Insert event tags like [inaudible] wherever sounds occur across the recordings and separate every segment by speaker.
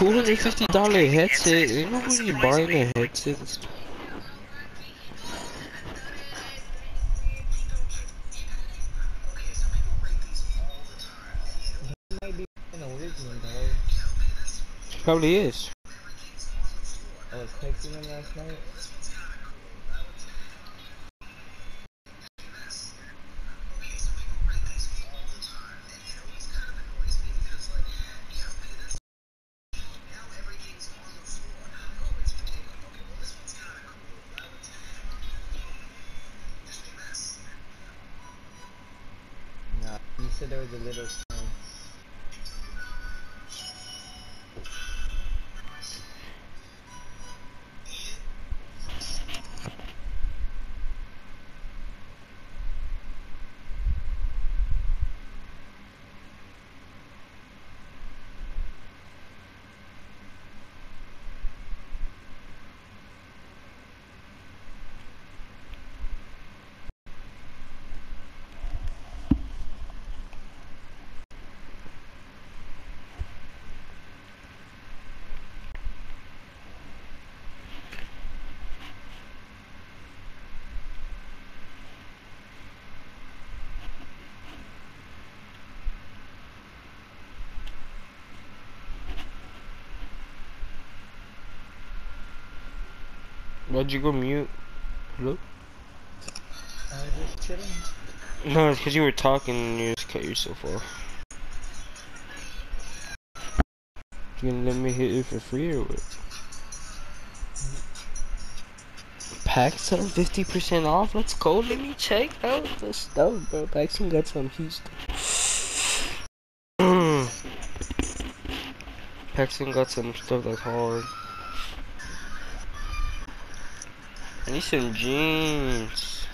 Speaker 1: $250 headset, ain't nobody buying a headset. Probably is.
Speaker 2: I was texting him last night.
Speaker 1: Why'd you go mute? Hello?
Speaker 2: I was just chilling.
Speaker 1: No, it's because you were talking and you just cut yourself off. You gonna let me hit it for free or what? Paxton 50% off? Let's go. Let me check out the stuff, bro. Paxton got some huge stuff. [sniffs] Paxton got some stuff that's hard. Need some jeans.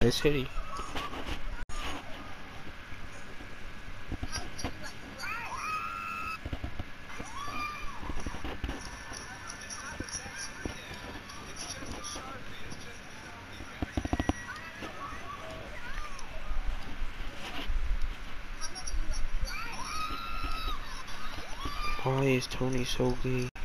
Speaker 1: Nice hoodie. Why is Tony so gay?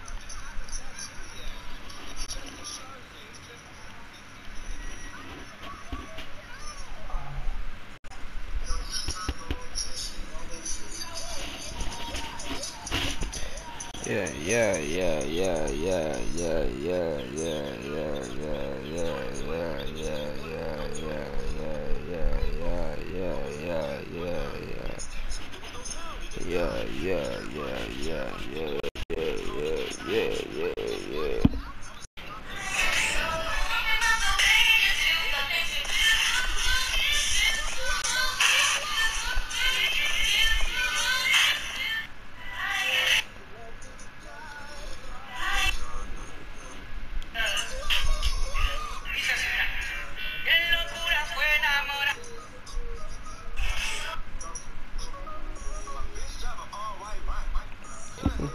Speaker 1: Yeah,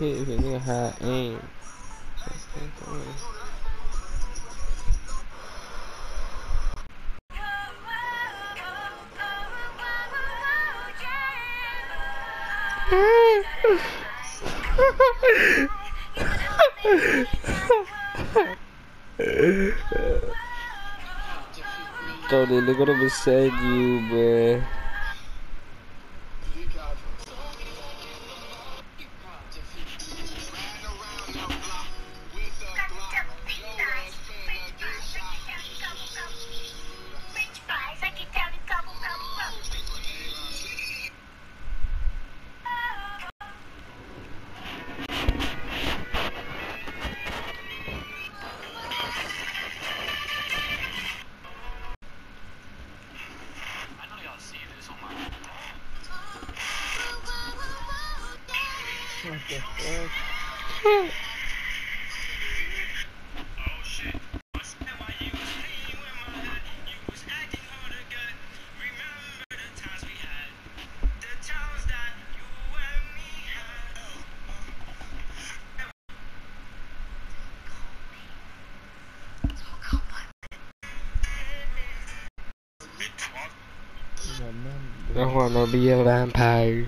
Speaker 1: hit if a nigga had aim. Tony, look what I'm you, man. Don't want no beer vampire.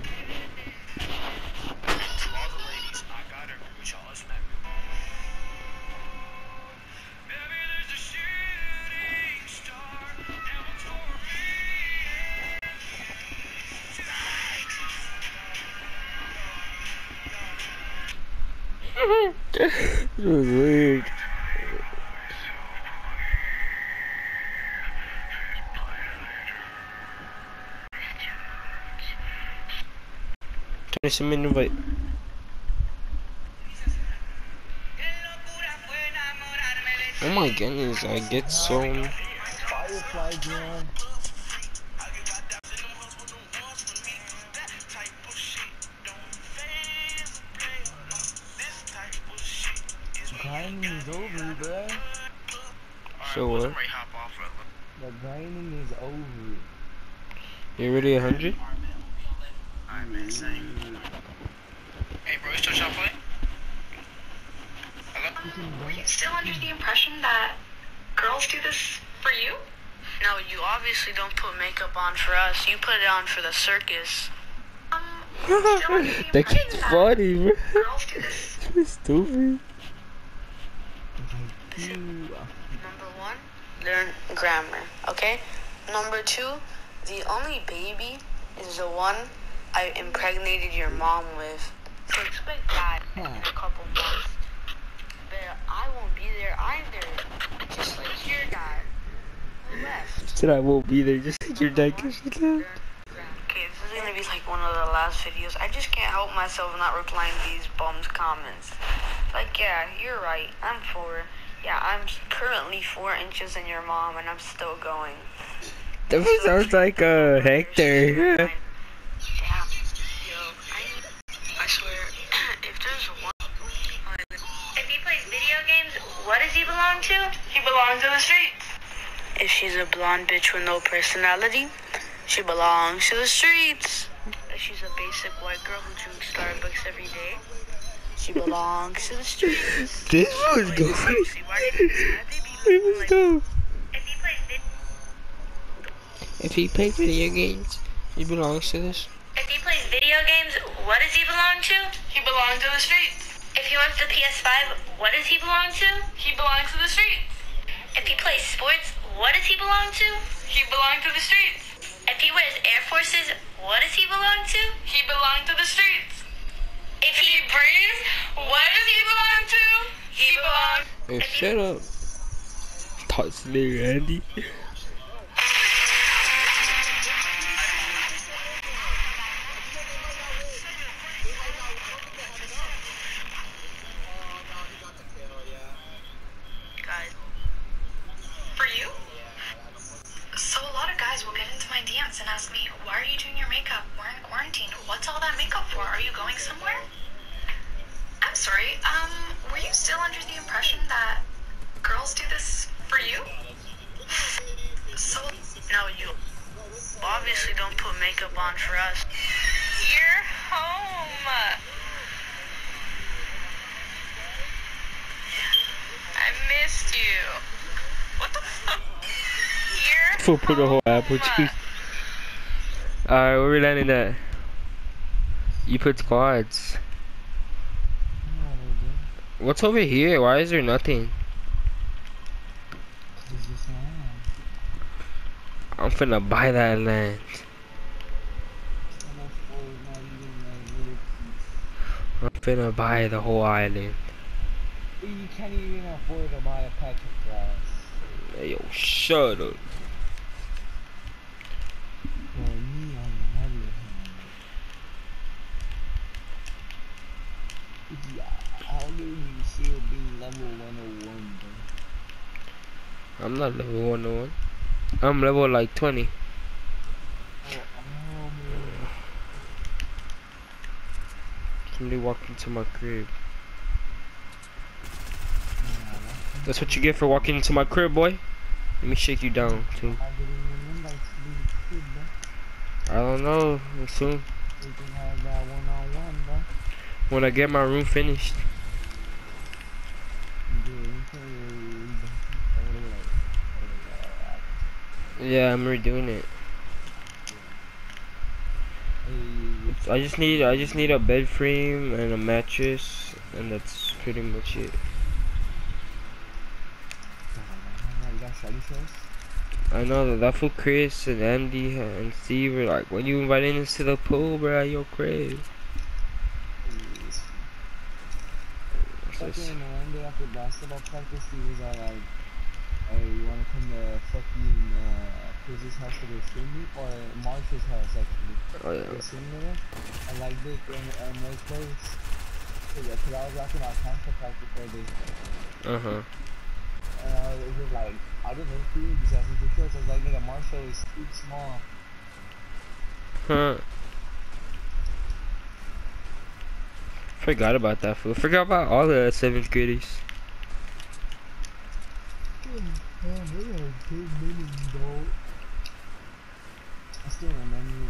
Speaker 1: Twenty some invite. Oh my goodness, I get so
Speaker 2: Grinding is over, bruh.
Speaker 1: So what?
Speaker 2: The grinding is over.
Speaker 1: You really a hundred?
Speaker 3: Hey bro, you still shot play? Hello?
Speaker 4: Are you still under the impression that girls do this for you?
Speaker 5: No, you obviously don't put makeup on for us. You put it on for the circus.
Speaker 4: Um, [laughs] you still under the
Speaker 1: that kid's funny, bro.
Speaker 4: girls do this. [laughs]
Speaker 1: It's stupid.
Speaker 5: Number one, learn grammar, okay? Number two, the only baby is the one I impregnated your mom with. So expect that in a couple months. But I won't be there either. Just like your dad. Who left?
Speaker 1: Said I won't be there. Just like your dad. Cause she left.
Speaker 5: Okay, this is gonna be like one of the last videos. I just can't help myself not replying to these bums comments. Like, yeah, you're right. I'm four. Yeah, I'm currently four inches in your mom, and I'm still going.
Speaker 1: That sounds like uh, Hector.
Speaker 4: Plays video games, what does he belong to?
Speaker 5: He belongs to the streets. If she's a blonde bitch with no personality, she belongs to the streets. If she's a basic white girl who drinks Starbucks every day, she belongs to the streets. [laughs]
Speaker 1: This was
Speaker 5: Like,
Speaker 1: going.
Speaker 5: seriously, why do you- why do people
Speaker 1: It was dope.
Speaker 4: If he plays vid-
Speaker 1: If he plays video games, he belongs to this.
Speaker 4: if he plays video games, what does he belong to?
Speaker 5: He belongs to the streets.
Speaker 4: If he wants the PS5, what does he belong to?
Speaker 5: He belongs to the streets.
Speaker 4: If he plays sports, what does he belong to?
Speaker 5: He belongs to the streets.
Speaker 4: If he wears Air Forces, what does he belong to?
Speaker 5: He belongs to the streets.
Speaker 4: If he
Speaker 5: breathes, what does he belong to? He belongs.
Speaker 1: Hey, shut up. Toss me, Andy.
Speaker 5: You're
Speaker 1: Fool put the whole apple juice. [sighs] Alright, where we landing at? You put squads. What's over here? Why is there nothing?
Speaker 2: It's just land.
Speaker 1: I'm finna buy that land.
Speaker 2: Some of four not even like little piece.
Speaker 1: I'm finna buy the whole island.
Speaker 2: You can't even afford to buy a pack of grass.
Speaker 1: Yo, shut up.
Speaker 2: Well, me on the other hand. Yeah, how do you still be level 101 though?
Speaker 1: I'm not level 101. I'm level like 20.
Speaker 2: Oh, oh man.
Speaker 1: Somebody walked into my crib.
Speaker 2: That's
Speaker 1: what you get for walking into my crib, boy. Let me shake you down, too.
Speaker 2: I didn't remember to be a kid, bro.
Speaker 1: I don't know. Soon.
Speaker 2: We can have that one-on-one, bro.
Speaker 1: When I get my room finished.
Speaker 2: Yeah, you can-
Speaker 1: Yeah, I'm redoing it. I just need I just need a bed frame and a mattress and that's pretty much it. I know that that fool Chris and Andy and Steve were like, when you inviting us to the pool, bro, at your crib.
Speaker 2: fucking
Speaker 1: That's-
Speaker 2: one day after basketball practice, he was all like, "Hey, you wanna come to fucking uh, Chris's house to go swimming, or Marshall's house actually?
Speaker 1: Oh
Speaker 2: Go
Speaker 1: yeah.
Speaker 2: swim with him." And like Dick and and my clothes. Cause, yeah, 'cause I was rocking my for practice that day,
Speaker 1: Uh huh.
Speaker 2: and I was just like, I didn't know who these asses were shorts. I was like, nigga, Marshall is too small.
Speaker 1: Huh. Forgot about that fool. Forgot about all the seventh graders.
Speaker 2: They are big mini, dog. I still remember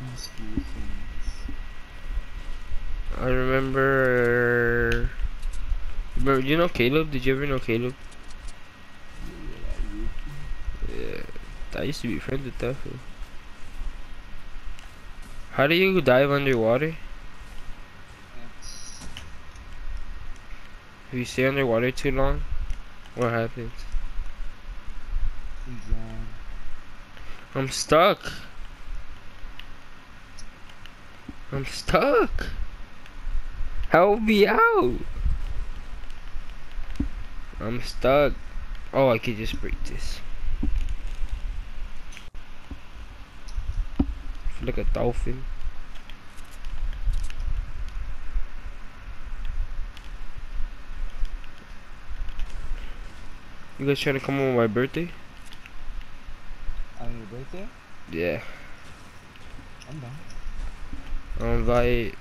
Speaker 2: my school things.
Speaker 1: I remember. Remember, you know Caleb? Did you ever know Caleb? Yeah. I used to be friends with that fool. How do you dive underwater? If you stay underwater too long, what happens? I'm stuck. I'm stuck. Help me out. I'm stuck. Oh, I could just break this. like a dolphin. You guys trying to come on my birthday?
Speaker 2: Birthday?
Speaker 1: Yeah.
Speaker 2: I'm down.
Speaker 1: I'll invite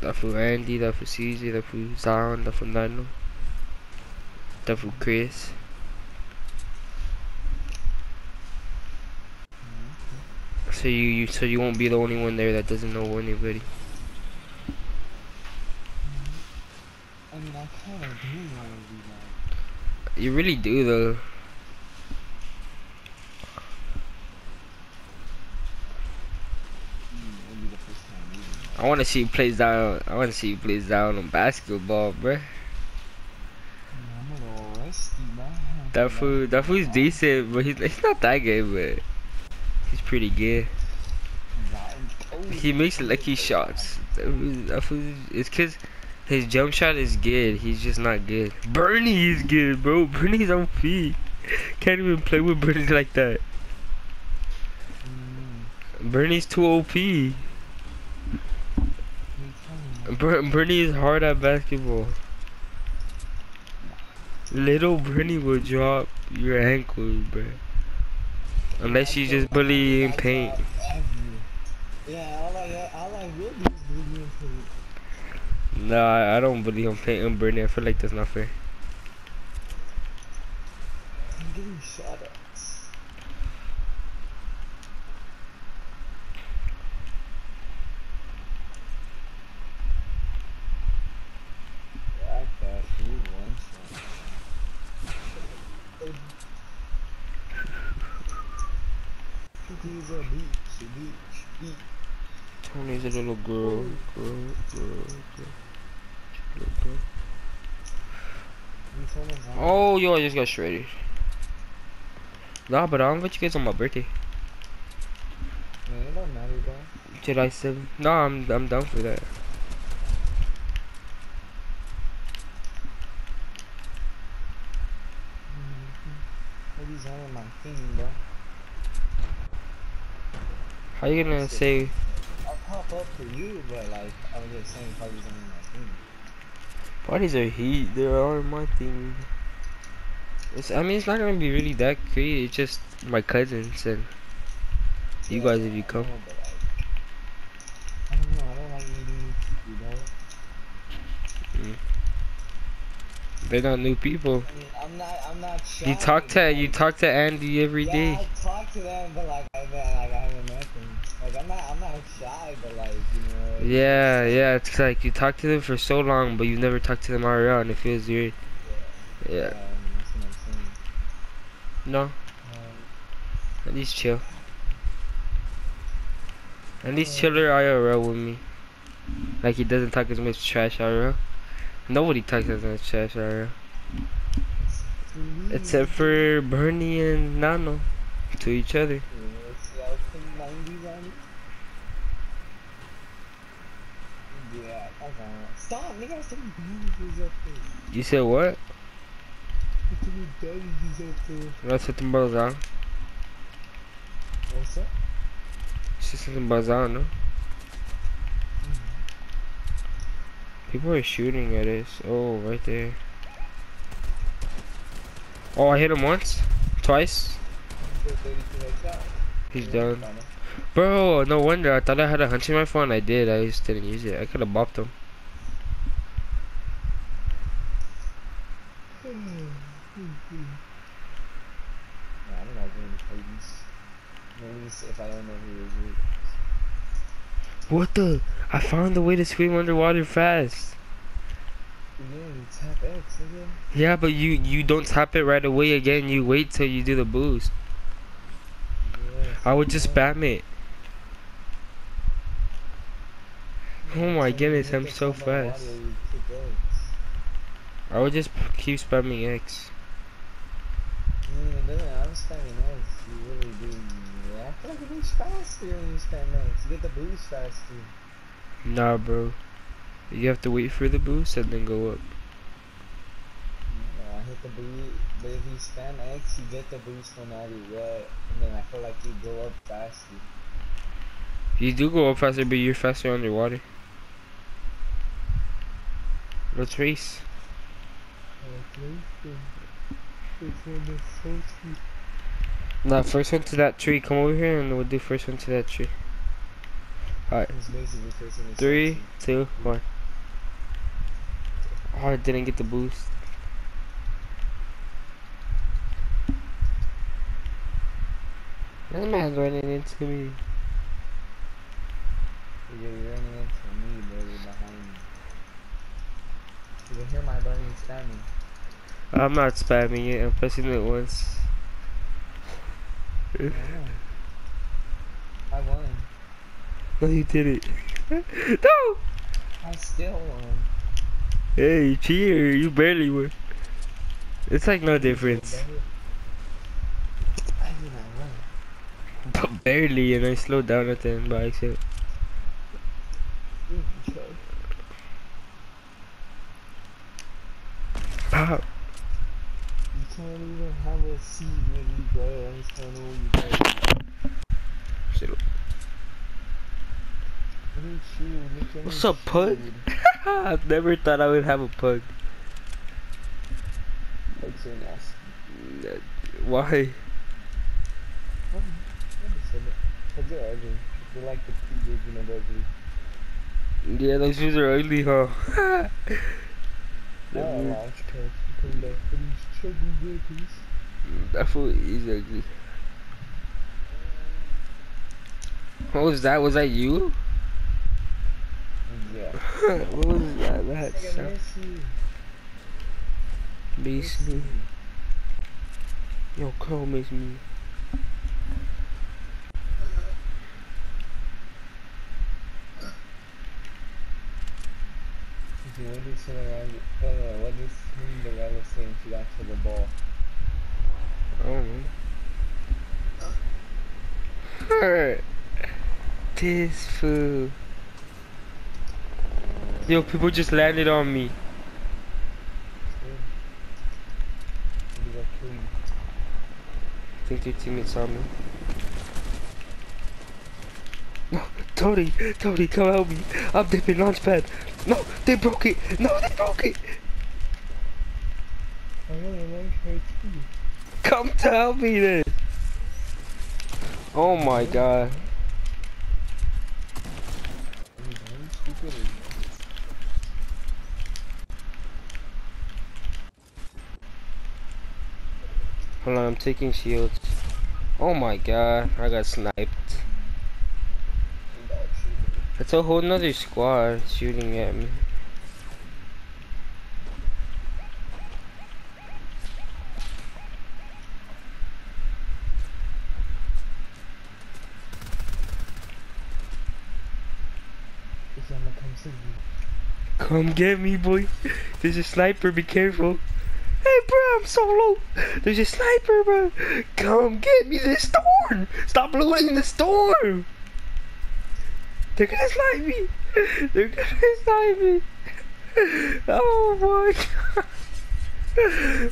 Speaker 1: that for Andy, that for CJ, that for Zion, that for Nano, that for Chris. Mm-hmm. So you, you so you won't be the only one there that doesn't know anybody. Mm-hmm.
Speaker 2: I mean, I kind of do know everybody.
Speaker 1: You really do though.
Speaker 2: Hmm, it'll be the first time meeting. you.
Speaker 1: I want to see you plays down. I want to see you plays down on basketball, bruh.
Speaker 2: Yeah, I'm a little rusty, man.
Speaker 1: That fool, that fool's decent, but he's, he's not that good, but he's pretty good. He makes lucky shots. That fool- It's cause his jump shot is good. He's just not good. Bernie is good, bro. Bernie's on feet. Can't even play with Bernie like that.
Speaker 2: Mm,
Speaker 1: Bernie's too OP. Ber- Bernie is hard at basketball. Little Bernie will drop your ankles, bro. Unless you just bully in paint.
Speaker 2: Yeah, I, all I in paint.
Speaker 1: Nah, I, don't bully on paint on Bernie. I feel like that's not fair.
Speaker 2: I'm getting shot at. Yeah, I got you one shot. He's a beach, a beach, beach.
Speaker 1: Tony's a little girl, girl, girl, girl. Little girl.
Speaker 2: You told us how-
Speaker 1: Oh, yo, I just got shredded. Nah, but I'll invite you guys on my birthday,
Speaker 2: Man, it don't matter, bro.
Speaker 1: July 7th. Nah, I'm I'm down for that.
Speaker 2: Mm-hmm. Nobody's on my thing, bro.
Speaker 1: How you gonna say?
Speaker 2: I'll pop up for you, but like, I was just saying, probably on my thing.
Speaker 1: Parties are heat. They are my thing. It's, I mean, it's not gonna be really that crazy. It's just my cousins and you guys if you come.
Speaker 2: know, but, like, I don't know, I don't like meeting new people, dog. Mm.
Speaker 1: They're not new people.
Speaker 2: I mean, I'm not, I'm not.
Speaker 1: You talk to you talk to Andy every
Speaker 2: yeah,
Speaker 1: day.
Speaker 2: I talk to them, but like, I, like, I haven't. Like, I'm not, I'm not shy, but like, you know.
Speaker 1: Yeah, yeah. It's like you talk to them for so long, but you've never talk to them IRL, and it feels weird.
Speaker 2: Yeah,
Speaker 1: Yeah.
Speaker 2: that's what I'm saying.
Speaker 1: No,
Speaker 2: Um,
Speaker 1: at least chill. At least chiller IRL with me. Like he doesn't talk as much trash IRL. Nobody talks as much trash IRL. Except for Bernie and Nano. To each other.
Speaker 2: Yeah, see, I was putting 90s on it. Yeah, I got it. Stop, nigga, I said bandages up there.
Speaker 1: You said what?
Speaker 2: Put too bandages up there.
Speaker 1: That's something bazar.
Speaker 2: What's up?
Speaker 1: She something bazar, no? Mm-hmm. People are shooting at us. Oh, right there. Oh, I hit him once, twice.
Speaker 2: Put 32 headshots.
Speaker 1: He's done. Bro, no wonder. I thought I had a hunting rifle and I did. I just didn't use it. I could have bopped him.
Speaker 2: Yeah, I'm not going to Hades. Maybe it's if I don't know who is it.
Speaker 1: What the? I found the way to swim underwater fast.
Speaker 2: Yeah, you tap X, nigga.
Speaker 1: Yeah, but you you don't tap it right away again. You wait till you do the boost.
Speaker 2: Yes,
Speaker 1: I would just spam it. Oh my goodness, I'm so fast. I would just keep spamming X.
Speaker 2: Then I'm spamming X. You really like faster when you spam X. You get the boost faster.
Speaker 1: Nah, bro. You have to wait for the boost and then go up.
Speaker 2: Yeah, I hit the boost, but if you spam X, you get the boost no matter what. And then I feel like you go up faster.
Speaker 1: You do go up faster, but you're faster underwater. Let's race. Nah, first one to that tree. Come over here and we'll do first one to that tree.
Speaker 2: It's basically facing the
Speaker 1: Three, two, one. Oh, I didn't get the boost. That man's running into me.
Speaker 2: You're running into me, bro. You're behind me. You can hear my burning spamming.
Speaker 1: I'm not spamming it. I'm pressing it once.
Speaker 2: I won.
Speaker 1: No, you did it. [laughs] no!
Speaker 2: I still won.
Speaker 1: Hey, cheater. You barely won. It's like no difference.
Speaker 2: I did not win.
Speaker 1: But [laughs] barely, and I slowed down at the end by accident. Pop.
Speaker 2: You can't even have a seat when you go. I know you go.
Speaker 1: Shit.
Speaker 2: What is shoe? Look at
Speaker 1: What's up,
Speaker 2: shoe. [laughs]
Speaker 1: I've never thought I would have a pug.
Speaker 2: Pugs are nasty.
Speaker 1: Why?
Speaker 2: What? What is it? Pugs are ugly. They're like the two version of ugly.
Speaker 1: Yeah, those shoes are ugly, huh?
Speaker 2: Oh, launch pads. You come back chubby girls.
Speaker 1: That fool is ugly. What was that? Was that you?
Speaker 2: Yeah. [laughs]
Speaker 1: what was that? That
Speaker 2: It's like
Speaker 1: sound?
Speaker 2: Messi.
Speaker 1: Makes me. Yo, Carl makes me.
Speaker 2: Okay, what did Cinderella, uh, what did Cinderella say when she got to the ball?
Speaker 1: Don't. Hurt. This fool. Yo, people just landed on me. I think their teammates saw me. No, Tony, Tony, come help me. I'm dipping launchpad. No, they broke it. No, they broke it. Come to help me this. Oh my god. Hold on, I'm taking shields. Oh my god, I got sniped. It's a whole nother squad shooting at me.
Speaker 2: It's gonna come see you.
Speaker 1: Come get me, boy. There's a sniper, be careful. Hey, bro, I'm so low. There's a sniper, bro. Come get me this storm. Stop looting the storm. They're gonna snipe me. They're gonna snipe me. Oh my god.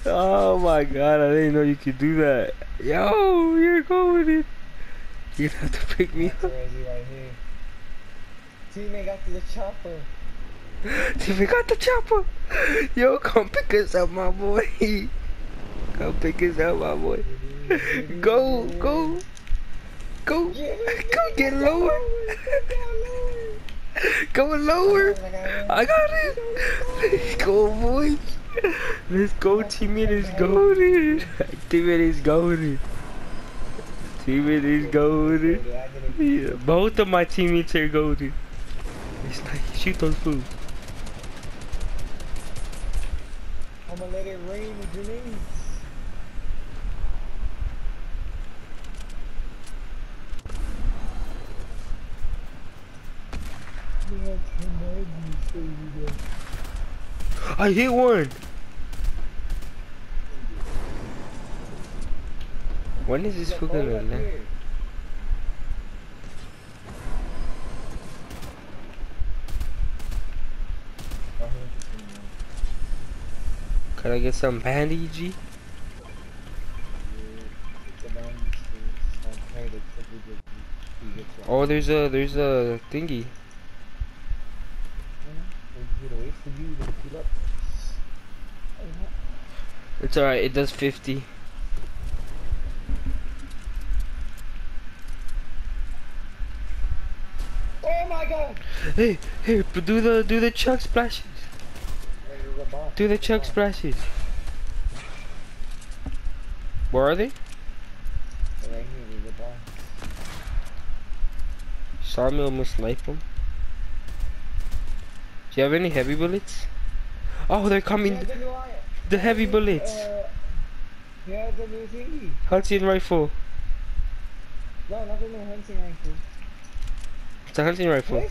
Speaker 1: Oh my god, I didn't know you could do that. Yo, you're going in. You're gonna have to pick me up.
Speaker 2: Teammate got to the chopper.
Speaker 1: Dude, we got the chopper. Yo, come pick us up, my boy. [laughs] Come pick us up, my boy. Go, go. Go. Go get lower. [laughs] Go lower. I got it. Let's go, boys. Let's go, teammate is golden. [laughs] Teammate is golden. Teammate is golden. Yeah, both of my teammates are golden. It's like, shoot those fools.
Speaker 2: I'm gonna let it rain with grenades. We have grenades, baby.
Speaker 1: I hit one. When is this
Speaker 2: fucking
Speaker 1: gonna land?
Speaker 2: here. Oh, here's the thing, man.
Speaker 1: Can I get some bandage?
Speaker 2: Yeah, it's a man who's- who's trying to privilege of you. He gets one.
Speaker 1: Oh, there's a there's a thingy.
Speaker 2: We're gonna wait for you to heal up. Yeah.
Speaker 1: It's alright. It does 50.
Speaker 2: Oh my god!
Speaker 1: Hey, hey, do the do the chug splashes.
Speaker 2: There's a boss.
Speaker 1: Do the chug splashes. Where are they?
Speaker 2: Right here, there's a.
Speaker 1: Saw me almost snipe them. Do you have any heavy bullets? Oh, they're coming.
Speaker 2: Yeah, the
Speaker 1: The heavy bullets.
Speaker 2: Uh, yeah, the new thingy.
Speaker 1: Hunting rifle.
Speaker 2: No, not the new hunting rifle.
Speaker 1: It's a hunting rifle.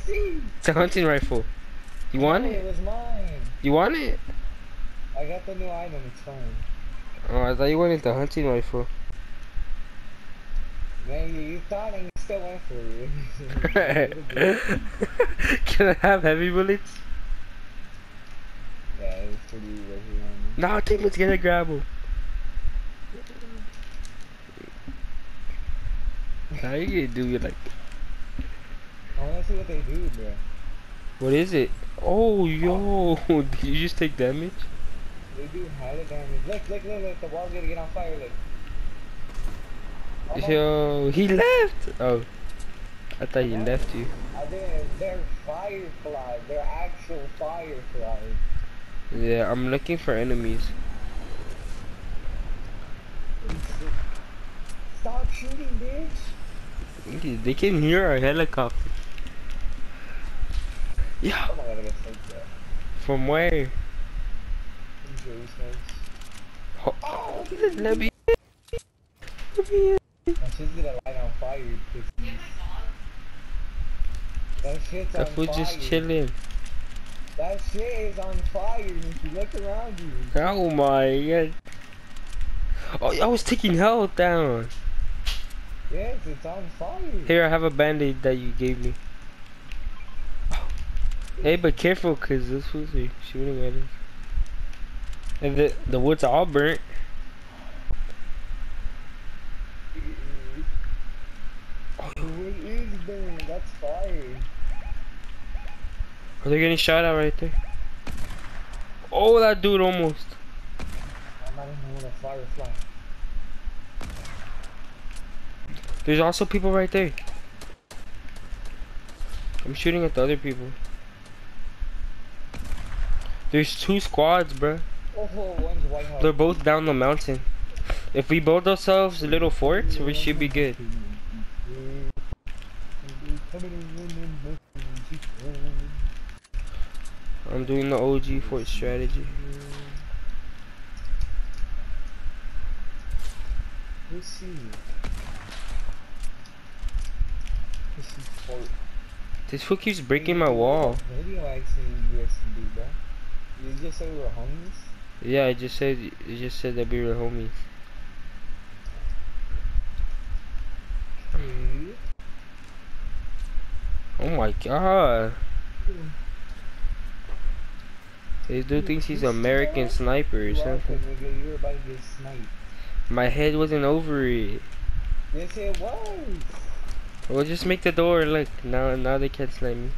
Speaker 1: It's a hunting rifle. You want it?
Speaker 2: It was mine.
Speaker 1: You want it?
Speaker 2: I got the new item, it's fine.
Speaker 1: Oh, I thought you wanted the hunting rifle.
Speaker 2: Man, you, you thought and you still went for it. [laughs]
Speaker 1: Can I have heavy bullets?
Speaker 2: yeah, it was pretty right here on me.
Speaker 1: No, teammate's gonna grab him. How you gonna do it like
Speaker 2: I wanna see what they do, bro.
Speaker 1: What is it? Oh, yo, [laughs] did you just take damage?
Speaker 2: They do hella damage. Look, look, look, look, the wall's gonna get on fire, look.
Speaker 1: Yo, he left. Oh, I thought he left you.
Speaker 2: I didn't, they're fireflies. They're actual fireflies.
Speaker 1: Yeah, I'm looking for enemies.
Speaker 2: Stop shooting, bitch.
Speaker 1: They can hear our helicopter. Yeah,
Speaker 2: Oh my god, I got sniped
Speaker 1: from where?
Speaker 2: From Joey's house.
Speaker 1: Oh,
Speaker 2: Oh,
Speaker 1: let me. Let me.
Speaker 2: Gonna light on fire. That shit's
Speaker 1: That
Speaker 2: fire.
Speaker 1: just chilling.
Speaker 2: That shit is on fire, Nikki. Look around you.
Speaker 1: Oh my god. Oh, I was taking health down.
Speaker 2: Yes, it's on fire.
Speaker 1: Here, I have a band-aid that you gave me. Hey, but careful, cause this are shooting at us. And the the wood's are all burnt.
Speaker 2: The way is burning. That's fire.
Speaker 1: Are they getting shot at right there? Oh, that dude almost.
Speaker 2: I'm not even with a firefly.
Speaker 1: There's also people right there. I'm shooting at the other people. There's two squads, bruh. They're both down the mountain. If we build ourselves a little forts, we should be good. I'm doing the OG fort strategy.
Speaker 2: Let's see. Let's see. Fort.
Speaker 1: This fool keeps breaking my wall.
Speaker 2: Radio actually USB, bro. You just said we were homies?
Speaker 1: Yeah, I just said it just said that we were homies. Oh my god. This dude thinks he's an American sniper or
Speaker 2: You are, 'cause,
Speaker 1: something.
Speaker 2: you were about to get sniped.
Speaker 1: My head wasn't over it.
Speaker 2: Yes, it was.
Speaker 1: Well, just make the door. Look, now now they can't snipe me.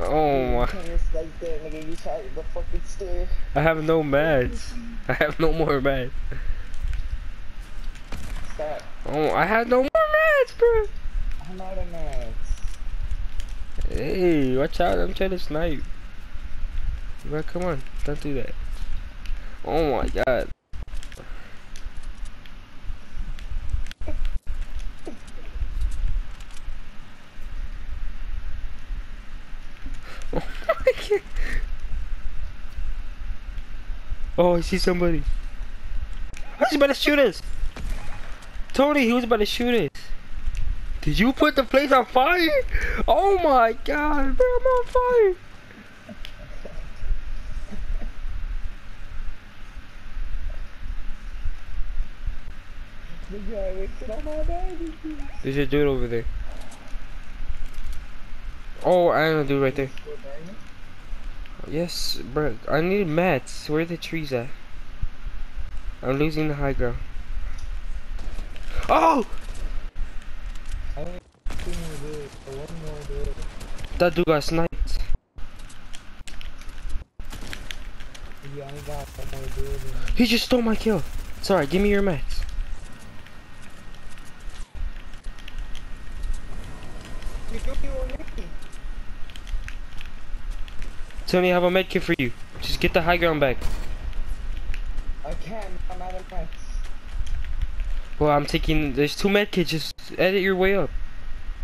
Speaker 2: Yes, it can.
Speaker 1: Oh my-
Speaker 2: that, nigga. You tried the fucking stair.
Speaker 1: I have no mats. I have no more mats.
Speaker 2: Stop.
Speaker 1: Oh, I have no more mats, bro.
Speaker 2: I'm out of mats.
Speaker 1: Hey, watch out! I'm trying to snipe. Bro, come on, don't do that. Oh my god. Oh my god. Oh, I see somebody. He's about to shoot us. Tony, he was about to shoot us. Did you put the place on fire? Oh my god, bro, I'm on fire. There's a dude over there. Oh, I know a dude right there. Yes, bro, I need mats. Where are the trees at? I'm losing the high ground. Oh!
Speaker 2: I only have two more dudes. So one more dude.
Speaker 1: That dude got sniped.
Speaker 2: You only got one more dude.
Speaker 1: He just stole my kill. Sorry, give me your mats.
Speaker 2: you threw you on me.
Speaker 1: Tony, I have a med kit for you. Just get the high ground back.
Speaker 2: I can't. I'm out of mats.
Speaker 1: Well, I'm taking. There's two med kits. Just edit your way up.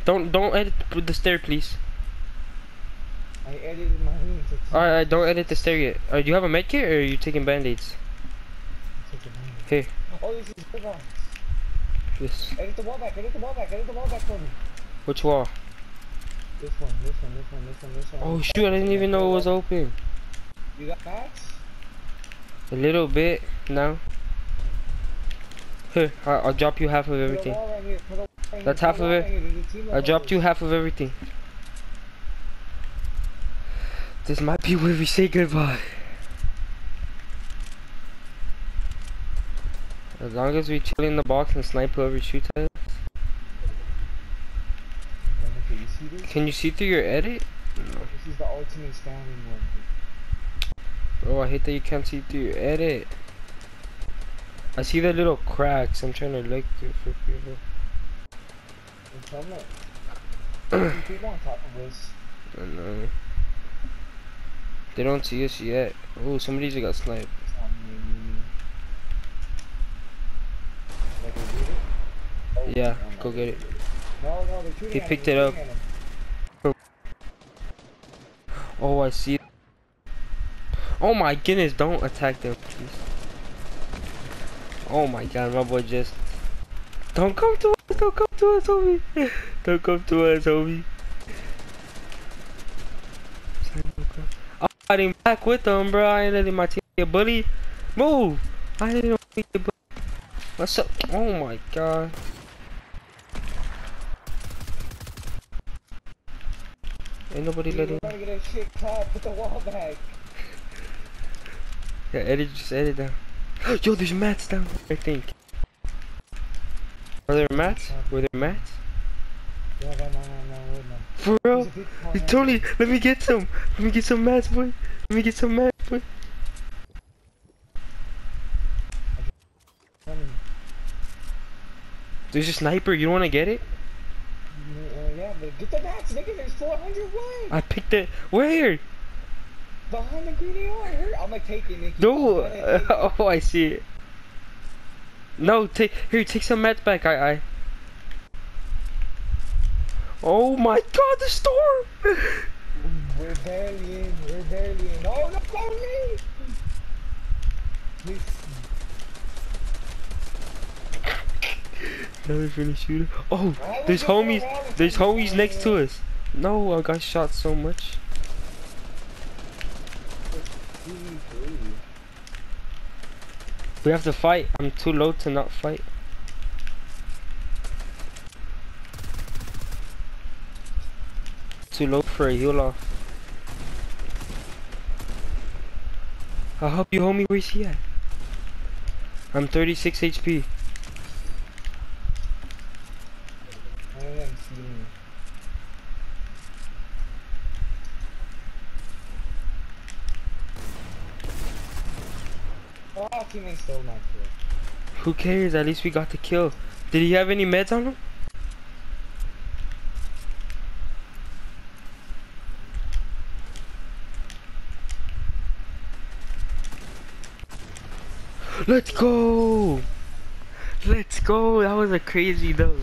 Speaker 1: Don't don't edit the stair, please.
Speaker 2: I edited my.
Speaker 1: Alright, don't edit the stair yet. Uh, do you have a med kit or are you taking band-aids?
Speaker 2: Down.
Speaker 1: Here.
Speaker 2: Oh, this is good box.
Speaker 1: This.
Speaker 2: Edit the wall back. Edit the wall back. Edit the wall back for me.
Speaker 1: Which wall?
Speaker 2: This one. This one. This one. This one. This one.
Speaker 1: Oh shoot, I didn't even know it was open.
Speaker 2: You got mats?
Speaker 1: A little bit now. Here, I- I'll drop you half of everything.
Speaker 2: right here. Put a wall right
Speaker 1: That's half of it.
Speaker 2: right here. There's a team of
Speaker 1: I dropped you half of everything. This might be where we say goodbye. As long as we chill in the box and snipe whoever shoots at us.
Speaker 2: Okay, you see this?
Speaker 1: Can you see through your edit? No.
Speaker 2: This is the ultimate standing one.
Speaker 1: Bro, I hate that you can't see through your edit. I see the little cracks. I'm trying to look good for people.
Speaker 2: And tell me. There's people on top of us.
Speaker 1: I know. They don't see us yet. Oh, somebody just got sniped.
Speaker 2: Like, it? Oh,
Speaker 1: Yeah, go get it.
Speaker 2: No, no, they're shooting
Speaker 1: He
Speaker 2: at
Speaker 1: picked
Speaker 2: him,
Speaker 1: it up. Oh, I see. Oh my goodness, don't attack them, please. Oh my god, my boy just. Don't come to us, don't come to us, homie. [laughs] Don't come to us, homie. I'm fighting back with them, bro. I ain't letting my team get bully. Move! I didn't know get bully. What's up? Oh my god. Ain't nobody
Speaker 2: Dude,
Speaker 1: letting.
Speaker 2: gonna get a shit clap. Put the wall back.
Speaker 1: Yeah, edit, just edit down. [gasps] Yo, there's mats down there, I think. Are there mats? Were there mats?
Speaker 2: Yeah, no, no, no.
Speaker 1: For real?
Speaker 2: There's a big corner.
Speaker 1: Tony, let me get some. Let me get some mats, boy. Let me get some mats, boy. There's a sniper. You don't want to get it?
Speaker 2: Uh, get the mats, nigga. There's 400 what?
Speaker 1: I picked it. Where?
Speaker 2: Behind the green AR. Here, I'm gonna take it.
Speaker 1: No.
Speaker 2: I'm gonna take it.
Speaker 1: oh, I see it. No, take here. Take some mats back. I, I. Oh my God, the storm!
Speaker 2: We're barely in. We're barely in. Oh, no, go me! Please.
Speaker 1: Another finished shooter. Oh, there's homies. There's homies next to us. No, I got shot so much. We have to fight. I'm too low to not fight. too low for a heal off. I'll help you, homie. Where's he at? I'm 36 HP.
Speaker 2: Oh, teammate still not killed.
Speaker 1: Who cares? At least we got the kill. Did he have any meds on him? Let's go! Let's go! That was a crazy though.